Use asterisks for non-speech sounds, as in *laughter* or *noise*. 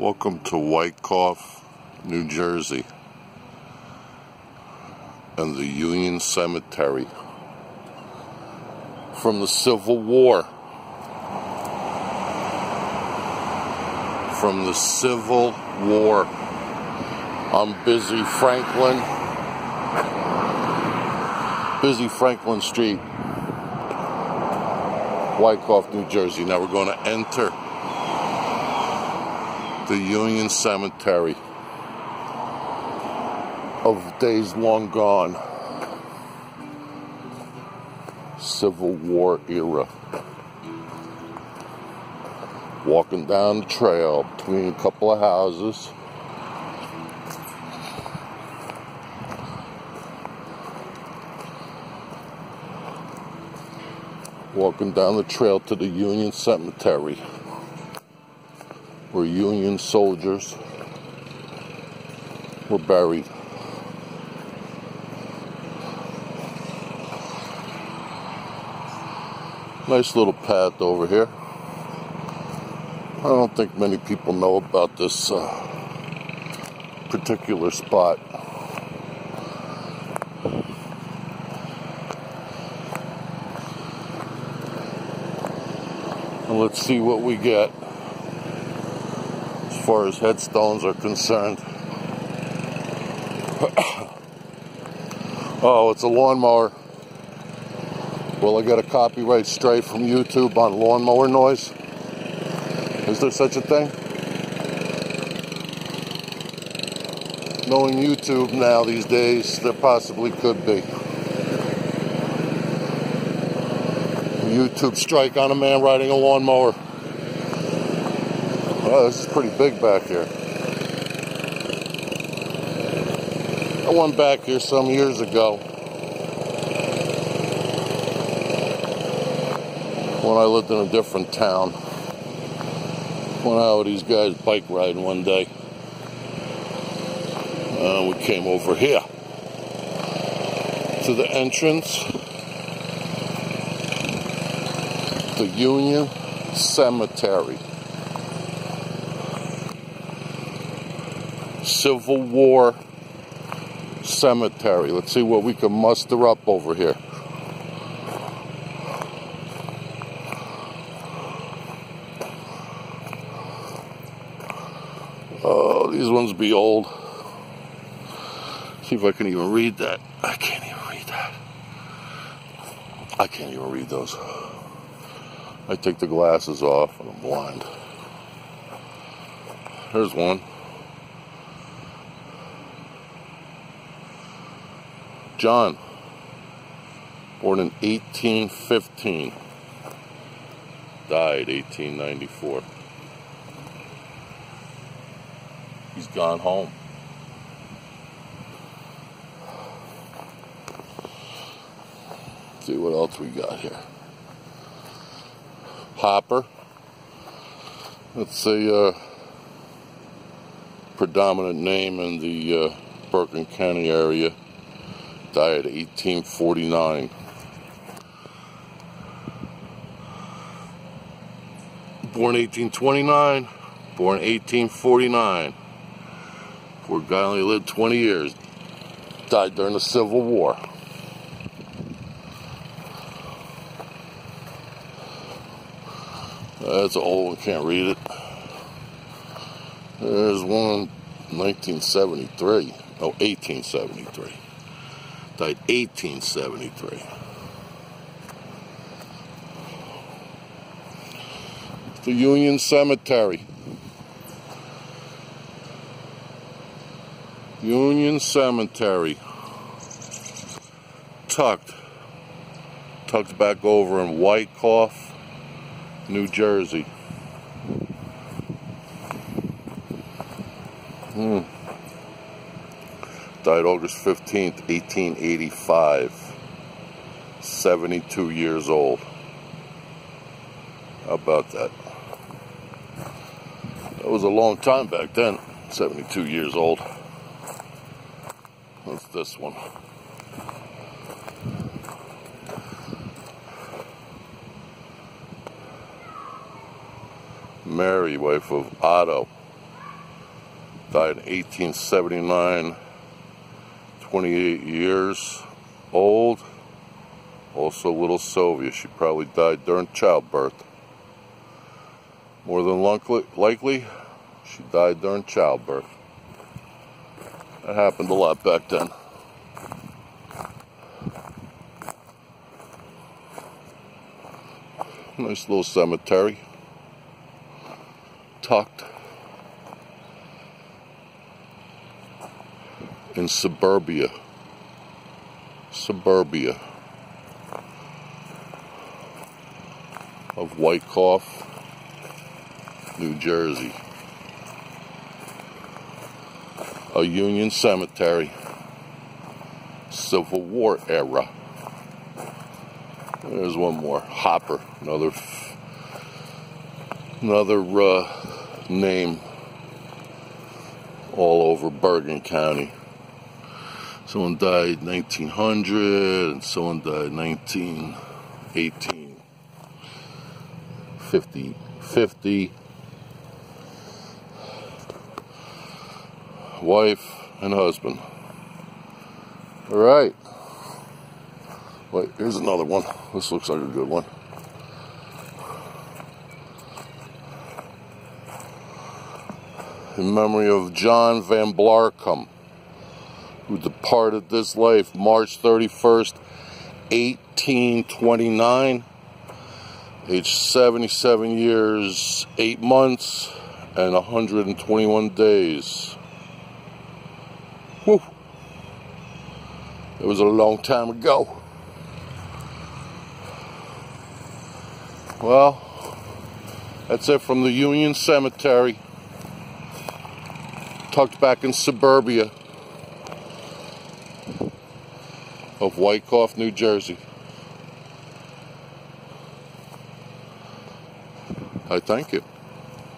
Welcome to Wyckoff, New Jersey, and the Union Cemetery from the Civil War. From the Civil War. I'm busy Franklin, busy Franklin Street, Wyckoff, New Jersey. Now we're going to enter the Union Cemetery of days long gone. Civil War era. Walking down the trail between a couple of houses. Walking down the trail to the Union Cemetery where Union soldiers were buried. Nice little path over here. I don't think many people know about this uh, particular spot. Let's see what we get far as headstones are concerned. *coughs* oh, it's a lawnmower. Will I get a copyright straight from YouTube on lawnmower noise? Is there such a thing? Knowing YouTube now these days, there possibly could be. YouTube strike on a man riding a lawnmower. Oh, this is pretty big back here. I went back here some years ago when I lived in a different town. Went out with these guys bike riding one day. And we came over here to the entrance, the Union Cemetery. Civil War Cemetery. Let's see what we can muster up over here. Oh, these ones be old. See if I can even read that. I can't even read that. I can't even read those. I take the glasses off and I'm blind. There's one. John, born in 1815, died 1894. He's gone home. Let's see what else we got here. Hopper. That's a uh, predominant name in the uh, Bergen County area died 1849. Born 1829, born 1849. Poor guy only lived 20 years. Died during the Civil War. That's old one, can't read it. There's one 1973. Oh, 1873 died 1873. The Union Cemetery. Union Cemetery. Tucked. Tucked back over in Wyckoff, New Jersey. Hmm died August 15th, 1885. 72 years old. How about that? That was a long time back then, 72 years old. What's this one? Mary, wife of Otto. Died in 1879, 28 years old. Also, little Sylvia. She probably died during childbirth. More than likely, she died during childbirth. That happened a lot back then. Nice little cemetery. Tucked in suburbia. Suburbia of Wyckoff, New Jersey. A Union cemetery. Civil War era. There's one more. Hopper. Another another uh, name all over Bergen County. Someone died 1900 and someone died 1918. 50 50 wife and husband. All right. Wait, here's another one. This looks like a good one. In memory of John Van Blarcom, who departed this life March 31st, 1829, age 77 years, 8 months, and 121 days. Whew. It was a long time ago. Well, that's it from the Union Cemetery, tucked back in suburbia of Wyckoff, New Jersey. I thank you.